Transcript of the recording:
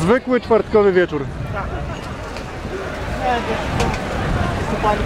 Zwykły czwartkowy wieczór. Tak.